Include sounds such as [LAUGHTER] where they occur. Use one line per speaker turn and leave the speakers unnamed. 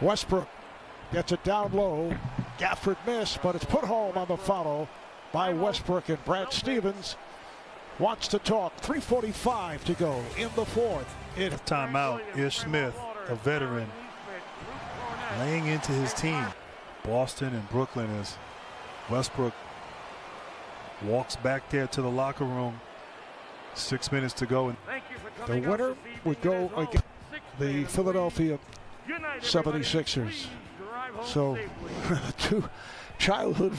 Westbrook gets it down low. Gafford missed, but it's put home on the follow by Westbrook and Brad Stevens wants to talk. 3.45 to go in the fourth. It
Timeout. Ish Smith, a veteran, laying into his team. Boston and Brooklyn as Westbrook walks back there to the locker room. Six minutes to go.
and the winner would go against the Philadelphia 76ers. So, [LAUGHS] two childhood